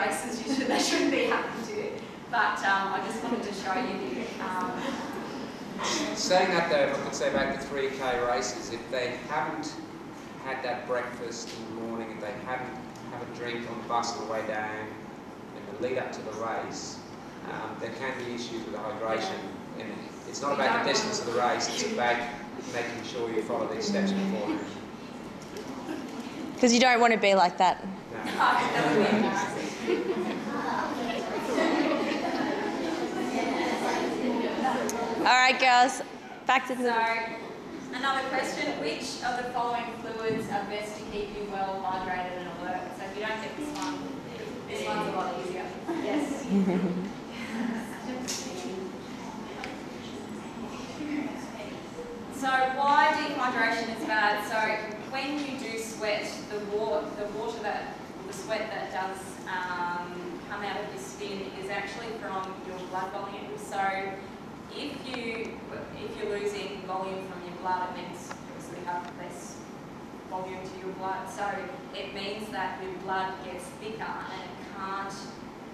races, you should, they shouldn't be happening to you. But um, I just wanted to show you. Um, Saying that though, if I could say back to 3k races, if they haven't had that breakfast in the morning, if they haven't have a drink on the bus on the way down, in the lead up to the race, um, there can be issues with the hydration. And it's not about the distance of the race, it's about making sure you follow these steps beforehand. Because you don't want to be like that. No. that would be embarrassing. All right, girls, back to So, the. another question: Which of the following fluids are best to keep you well hydrated and alert? So, if you don't get this one, this one's a lot easier. Yes. So, why dehydration is bad? So, when you do sweat, the water, the water that, the sweat that does um, come out of your skin is actually from your blood volume. So, if you if you're losing volume from your blood, it means obviously you have less volume to your blood. So it means that your blood gets thicker and it can't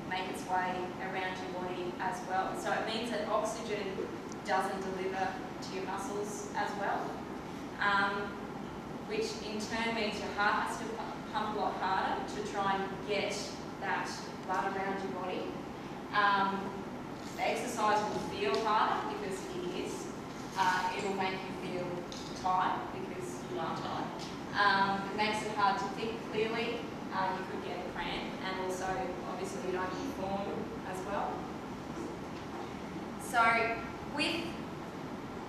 make its way around your body as well. So it means that oxygen doesn't deliver to your muscles as well, um, which in turn means your heart has to pump a lot harder to try and get that blood around your body. Um, the exercise will feel harder because it is. Uh, it will make you feel tired because you are tired. Um, it makes it hard to think clearly. Uh, you could get a cramp, and also obviously you don't perform as well. So with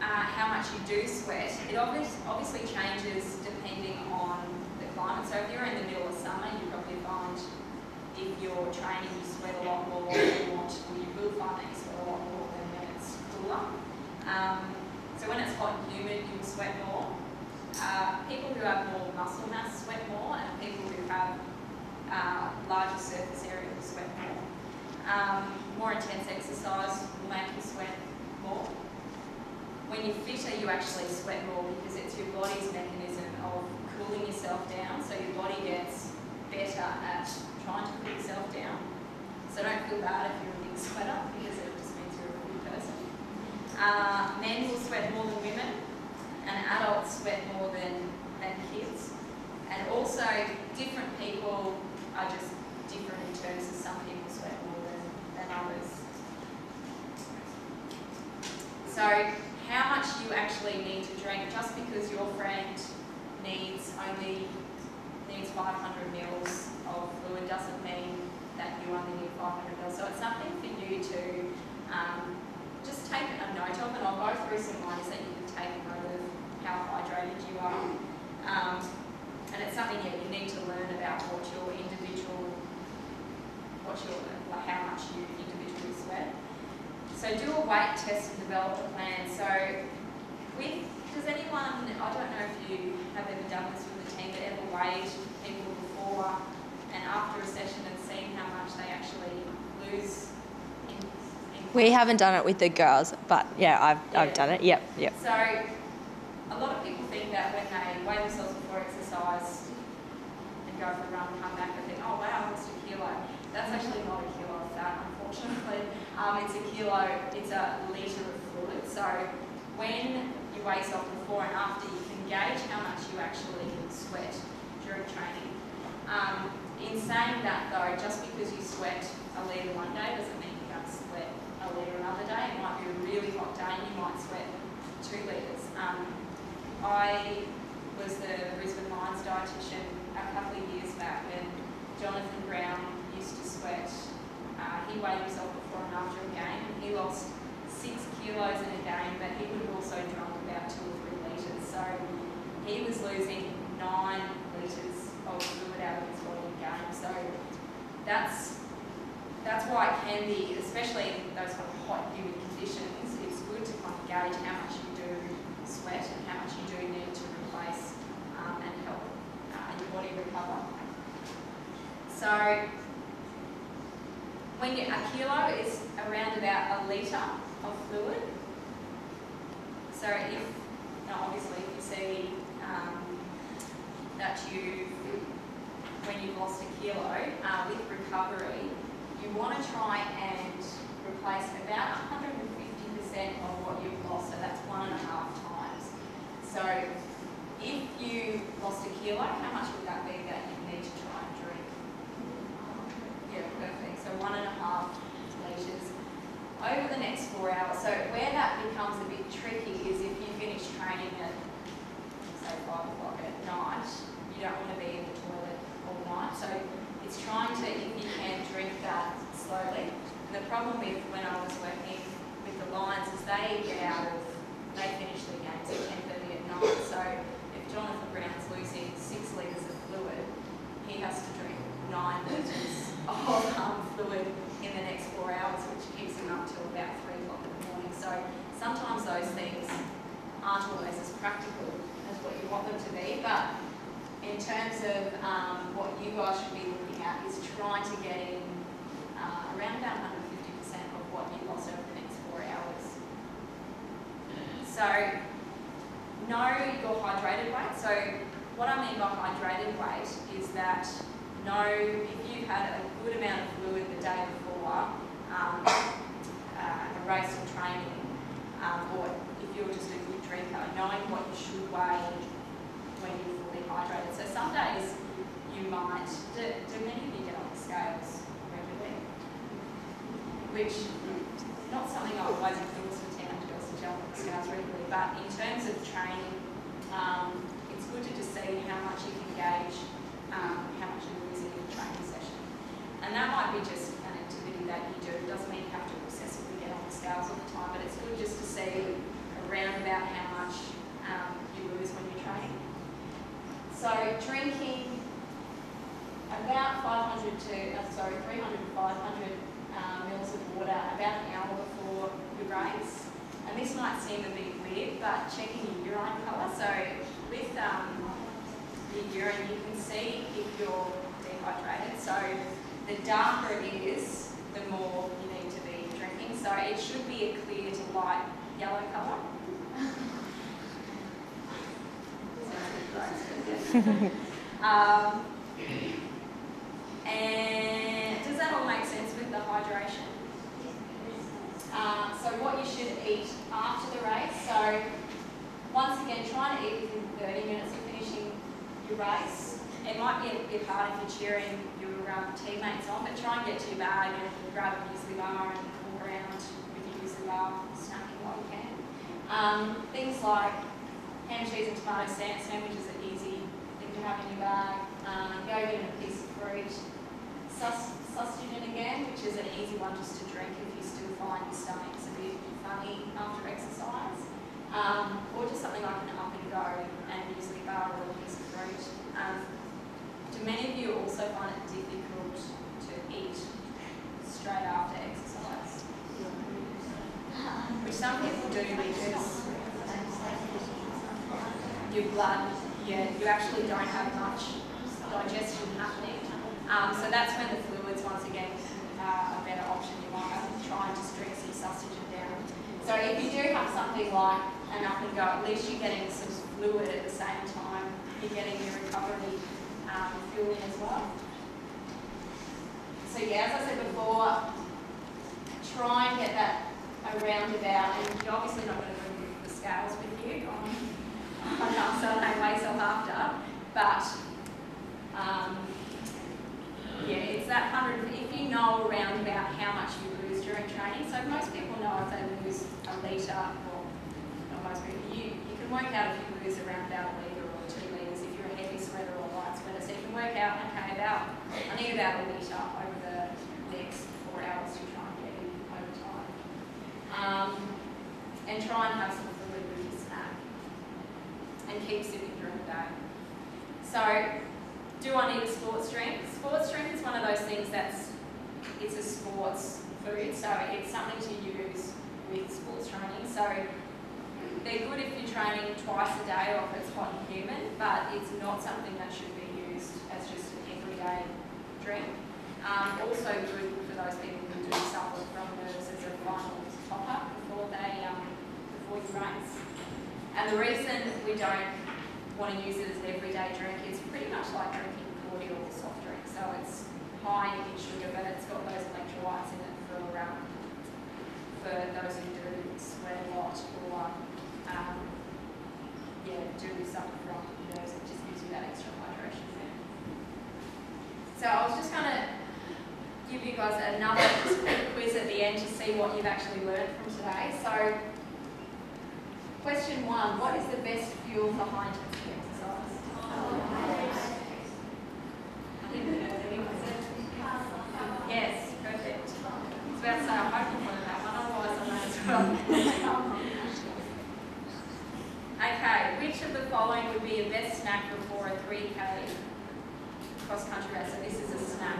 uh, how much you do sweat, it obviously, obviously changes depending on the climate. So if you're in the middle of summer, you probably find if you're training, you sweat a lot more than you want, or you will find that you sweat a lot more than when it's cooler. Um, so when it's hot and humid, you will sweat more. Uh, people who have more muscle mass sweat more, and people who have uh, larger surface area will sweat more. Um, more intense exercise will make you sweat more. When you're fitter, you actually sweat more because it's your body's mechanism of cooling yourself down, so your body gets better at trying to put yourself down. So don't feel bad if you're a big sweater because it just means you're a good person. Uh, men will sweat more than women, and adults sweat more than, than kids. And also, different people are just different in terms of some people sweat more than, than others. So, how much do you actually need to drink just because your friend needs only needs 500 mils of fluid doesn't mean that you only need 500 mils. So it's something for you to um, just take a note of, and I'll go through some ways that you can take a note of how hydrated you are. Um, and it's something that you need to learn about what your individual, what your, like how much you individually sweat. So do a weight test and develop a plan. So with, does anyone, I don't know if you have ever done this with the team, but ever weighed people before and after a session and seen how much they actually lose in, in We haven't done it with the girls, but yeah, I've, Yeah. I've done it. Yep, yep. So a lot of people think that when they weigh themselves before exercise and go for a run and come back, they think, oh wow, lost a kilo. That's actually not a kilo of fat, unfortunately. Um, it's a kilo, it's a litre of fluid. So when you weigh yourself before and after, you can gauge how much you actually sweat during training. Um, in saying that though, just because you sweat a litre one day doesn't mean you're going to sweat a litre another day. It might be a really hot day and you might sweat two litres. Um, I was the Brisbane Lions dietitian a couple of years back when Jonathan Brown used to sweat. Uh, he weighed himself before and after a game and he lost six kilos in a game, but he would have also drunk about two or three litres. So he was losing nine litres of fluid out of his body in game. So that's that's why it can be, especially in those kind of hot, humid conditions, it's good to kind of gauge how much you do sweat and how much you do need to replace um, and help uh, your body recover. So when you, a kilo is around about a litre of fluid. So if, now obviously if you see um, that you, when you've lost a kilo, uh, with recovery, recovery, you want to try and replace about 150% of what you've lost, so that's one and a half times. So if you lost a kilo, how much would that be that you need to try and drink? Yeah, perfect. So one and a half litres over the next four hours. So where that becomes a bit tricky is if you finish training at say five o'clock at night, you don't want to be in the toilet all night. So it's trying to, if you can, drink that slowly. And the problem with when I was working with the Lions is they get out of, they finish their games at ten thirty at night. So if Jonathan Brown's losing six litres of fluid, he has to drink nine litres of um, fluid in the next four hours, which keeps him up till about three o'clock in the morning. So sometimes those things always as practical as what you want them to be, but in terms of um, what you guys should be looking at is trying to get in uh, around about 150% of what you lost over the next four hours. So know your hydrated weight. So what I mean by hydrated weight is that know if you've had a good amount of fluid the day before um, uh, a race or training, um, or if you're just drinker, knowing what you should weigh when you're fully hydrated. So some days you might, do, do many of you get on the scales regularly? Which, not something I always endorse for teenage girls to jump on the scales regularly, but in terms of training, um, it's good to just see how much you can gauge um, how much you're losing in a training session. And that might be just an activity that you do. It doesn't mean you have to obsessively get on the scales all the time, but it's good just to see around about how much um, you lose when you're training. So drinking about 500 to, uh, sorry, 300 to 500 um, mils of water about an hour before your race. And this might seem a bit weird, but checking your urine colour. So with um, your urine, you can see if you're dehydrated. So the darker it is, the more you need to be drinking. So it should be a clear to light yellow colour. Um, and does that all make sense with the hydration? Um, so what you should eat after the race. So once again, try to eat within 30 minutes of finishing your race. It might be a bit hard if you're cheering your um, teammates on, but try and get to your bag and grab a muesli bar and walk around with your muesli bar, snacking while you can. Um, things like ham, cheese and tomato sandwiches are easy thing to have in your bag. Um, yogurt and a piece of fruit. Sus again, which is an easy one just to drink if you still find your stomach's a bit funny after exercise. Um, or just something like an up and go and muesli bar or a piece of fruit. Um, do many of you also find it difficult to eat straight after exercise? Which some people do because your blood, yeah, you actually don't have much digestion happening. Um, so that's when the fluids, once again, are a better option. You might have to try and just drink some Sustagens down. So if you do have something like an up and go, at least you're getting some fluid at the same time. You're getting your recovery um, fueling as well. So yeah, as I said before, try and get that around about, and you're obviously not going to bring the scales with you on, on Sunday, way so after, but um, yeah, it's that hundred. If you know around about how much you lose during training, so most people know if they lose a litre, or not most people, you you can work out if you lose around about a litre or two litres if you're a heavy sweater or a light sweater. So you can work out okay about I need about a litre over the next four hours to try and get in over time, um, and try and have some fluid with your snack, and keep sipping during the day. So do I need a sports drink? Sports drink is one of those things that's, it's a sports food, so it's something to use with sports training. So they're good if you're training twice a day or if it's hot and humid, but it's not something that should be used as just an everyday drink. Um, also good for those people who do suffer from nerves as a final top-up before they, um, before you race. And the reason we don't want to use it as an everyday drink is pretty much like drinking cordial or soft drink. So it's high in sugar but it's got those electrolytes in it for um, for those who do sweat a lot or um, yeah, do suffer from nerves. It just gives you that extra hydration there. So I was just going to give you guys another quiz at the end to see what you've actually learned from today. So, question one: What is the best fuel for high intensity exercise? Said. Yes, perfect. I was about to say I hope you that one, otherwise I as well. Okay, which of the following would be a best snack before a 3K cross country race? So this is a snack.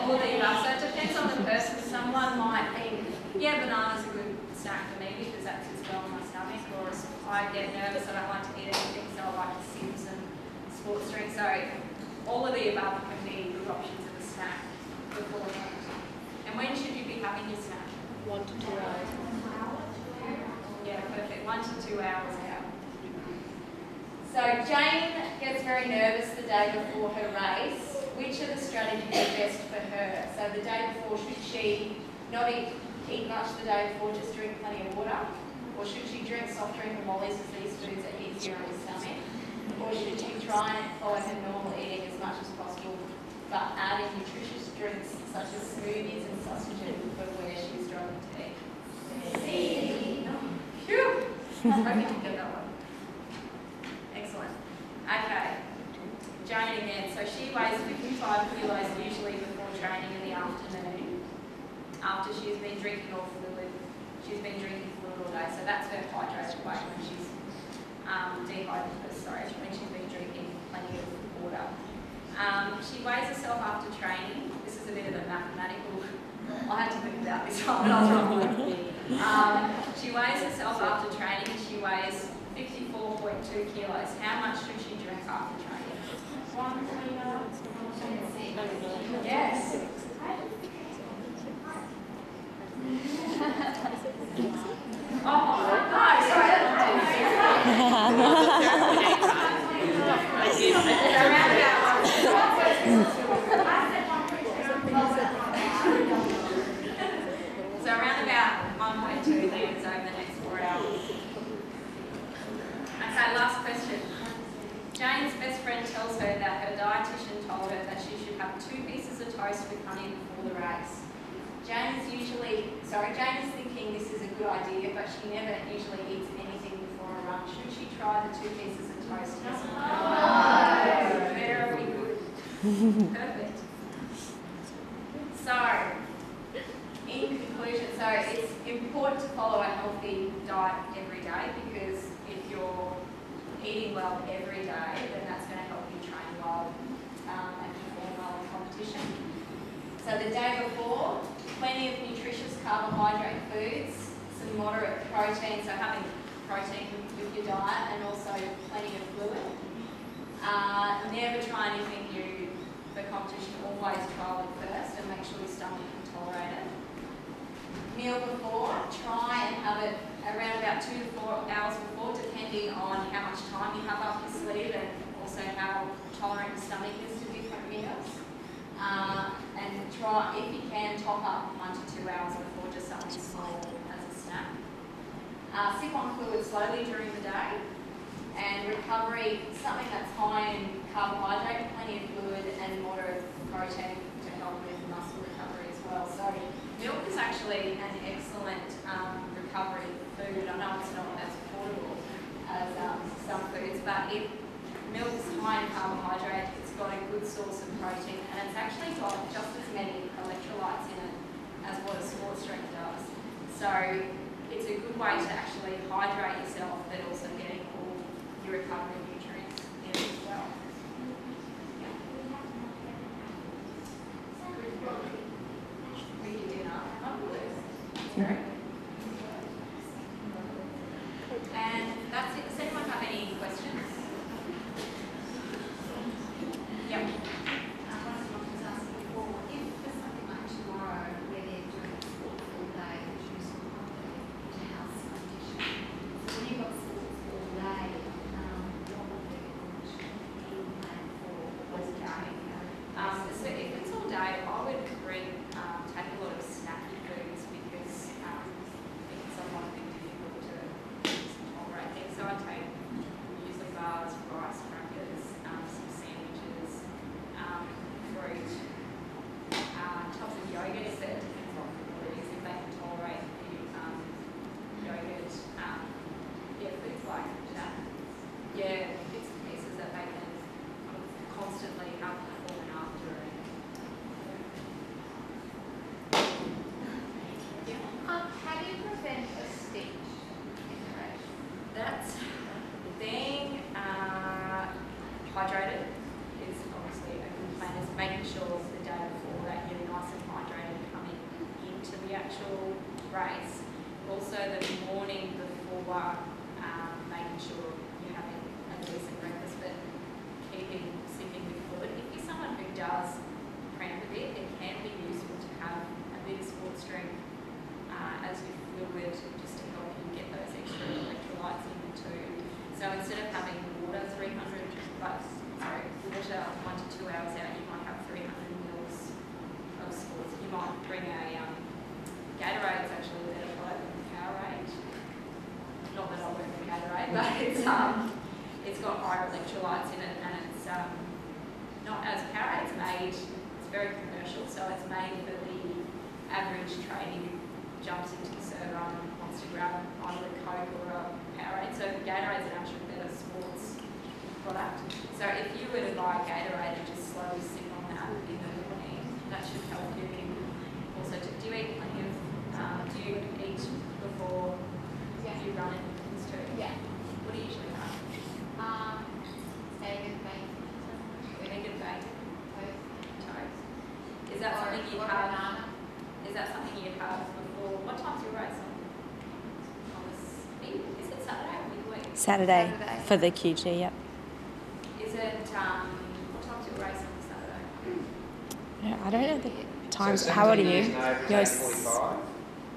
All of the above. So it depends on the person. Someone might think, yeah, banana's a good snack for me because that sits well in my stomach, or I get nervous, I don't like to eat anything, so I like to sip some sports drink. So all of the above can be good options of a snack beforehand. And when should you be having your snack? One to two hours. Yeah, perfect. One to two hours out. So Jane gets very nervous the day before her race. Which of the strategies are best for her? So the day before, should she not eat, eat much the day before, just drink plenty of water? Or should she drink soft drink and lollies as these foods are easier on the stomach? Or should she try and follow her normal eating as much as possible, but add in nutritious drinks such as smoothies and Sustagens for where she's struggling to eat? I hope you get that one. Excellent. Okay. Jane again. So she weighs 55 kilos usually before training in the afternoon. After she's been drinking all fluid, she's been drinking fluid all day. So that's her hydrated weight when she's um, dehydrated. Sorry, when she's been drinking plenty of water. Um, she weighs herself after training. This is a bit of a mathematical. I had to think about this one, but I was wrong. Um, she weighs herself after training. She weighs 54.2 kilos. How much should she drink after training? Yes. Tells her that her dietitian told her that she should have two pieces of toast with honey before the race. Jane is usually, sorry, Jane is thinking this is a good idea, but she never usually eats anything before a run. Should she try the two pieces of toast? No. Very good. Perfect. So, in conclusion, so it's important to follow a healthy diet every day because if you're eating well every day, then that's going to help you train well um, and perform well in competition. So the day before, plenty of nutritious carbohydrate foods, some moderate protein, so having protein with your diet and also plenty of fluid. Uh, never try anything new for competition, always trial it first and make sure your stomach can tolerate it. Meal before, try and have it around about two to four hours before, depending on how much time you have up your sleeve and also how tolerant your stomach is to different meals. Uh, and try, if you can, top up one to two hours before just something small as a snack. Uh, sip on fluid slowly during the day. And recovery, something that's high in carbohydrate, plenty of fluid and moderate protein to help with muscle recovery as well. So milk is actually an excellent um, recovery food. I know it's not as affordable as um, some foods, but if milk is high in carbohydrate, it's got a good source of protein, and it's actually got just as many electrolytes in it as what a sports drink does. So it's a good way to actually hydrate yourself, but also getting all your recovery elas jumps into the server and wants to grab either a Coke or a Powerade. So Gatorade is an actual better sports product. So if you were to buy Gatorade and just slowly sip on that in the morning, that should help you. Also, do do you eat plenty of? Um, do you eat before Yeah. you run in things too? Yeah. What do you usually have? Um, steak and bacon. Vegan bacon, Toast. toast. Is that Or- something you have? banana. Is that something you have? What time's your race on? On is it Saturday or midweek? Saturday, Saturday. for the QG, yep. Is it, um, what time's your race on Saturday? Yeah, I don't know the times. So How old are you? years and You're 8:45.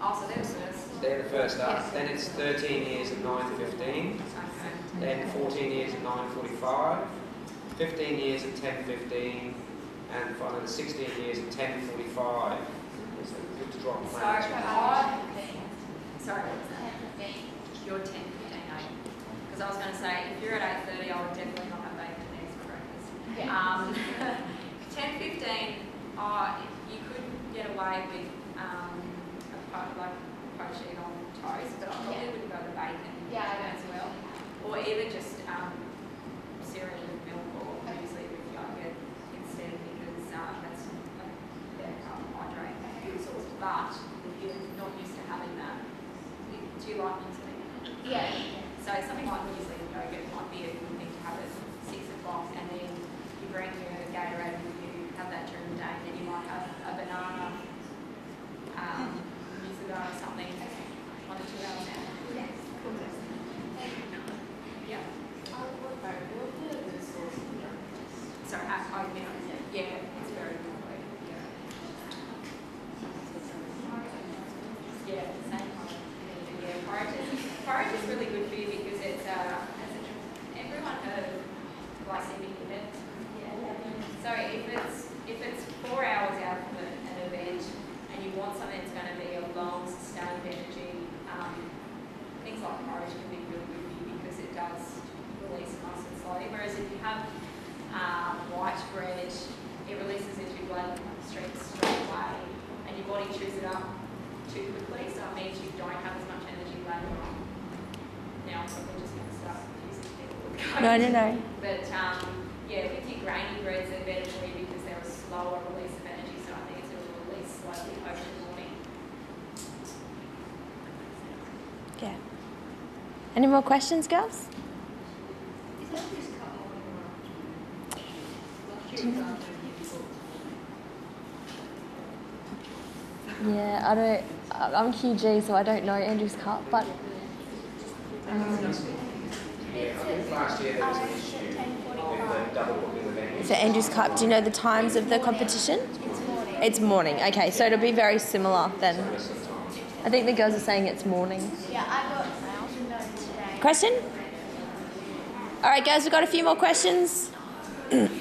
Oh, so they're first. They're the first up. Yes. Then it's 13 years at 9.15. Okay. Then 14 years at 9.45. 15 years at 10.15. And finally 16 years at 10.45. A good strong So. I, sorry, what was that? Ten fifteen. You're 10, 15, eight. Because I was going to say, if you're at 8.30, I would definitely not have bacon and eggs for breakfast. Yeah. Um, 10, 15, uh, you could get away with um, a po- like poached egg on toast, but I probably Yeah. wouldn't go to bacon Yeah, I know. as well. Or even just um, cereal with milk or muesli with yogurt instead because um, that's a better carbohydrate source. But if you're not used to having that, do you like muesli? Yeah. So something like muesli and yogurt might be a good thing to have at six o'clock, and then you bring your Gatorade with you, have that during the day, and then you might have a banana, um, muesli bar or something, one or two hours out. Yes. Yeah. So half oatmeal, yeah, it's very good. Yeah. Yeah, the same kind of, yeah, porridge is, porridge is really good for you because it's, uh, has a, everyone heard of glycemic index? So if it's, if it's four hours out from an, an event and you want something that's gonna be a long sustained energy, um, things like porridge can be really good for you because it does release nice and slowly. Whereas if you have um, white bread, it releases into your blood stream straight away and your body chews it up too quickly, so it means you don't have as much energy later on. Now I'm probably just to start confusing people. with No, no, no. But um, yeah, with your grainy breads, they're better for you because they're a slower release of energy, so I think it's to release slowly over the morning. Yeah. Any more questions, girls? Is that just cut off? Yeah, I don't. I'm QG, so I don't know Andrew's Cup, but um, Yeah, I think last year there was an issue with the double booking of venues. for Andrew's Cup, do you know the times of the competition? It's morning. It's morning. Okay, so it'll be very similar then. I think the girls are saying it's morning. Yeah, I got to know today. Question? All right, guys, we've got a few more questions.